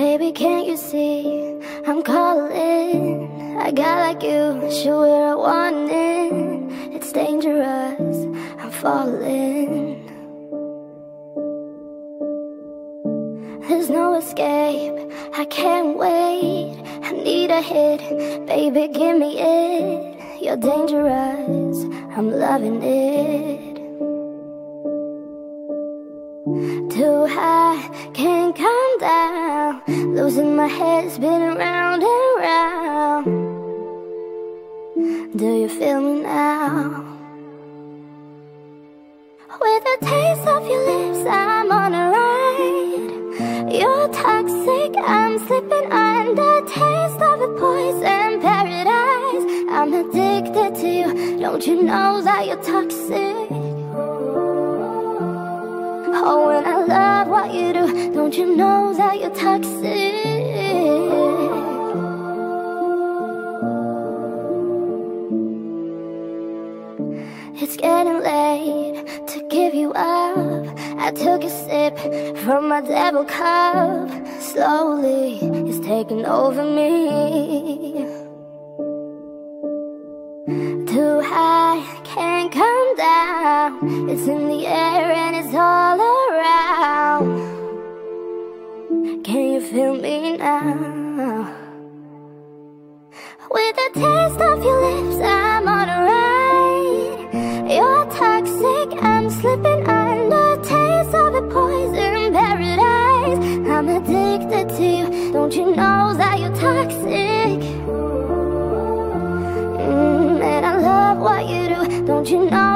Baby, can't you see I'm calling? I got like you, sure where I want it. It's dangerous, I'm falling. There's no escape, I can't wait. I need a hit, baby, give me it. You're dangerous, I'm loving it. Too high, can't come down My head, spinning round and round Do you feel me now? With the taste of your lips, I'm on a ride You're toxic, I'm slipping under Taste of a poison paradise I'm addicted to you, don't you know that you're toxic? Oh, when I love what you do, don't you know that you're toxic? It's getting late to give you up. I took a sip from my devil cup. Slowly, it's taking over me. Too high, can't come down. It's in the air Can you feel me now? With the taste of your lips, I'm on a ride. You're toxic, I'm slipping under. Taste of a poison paradise. I'm addicted to you. Don't you know that you're toxic? Mm, and I love what you do Don't you know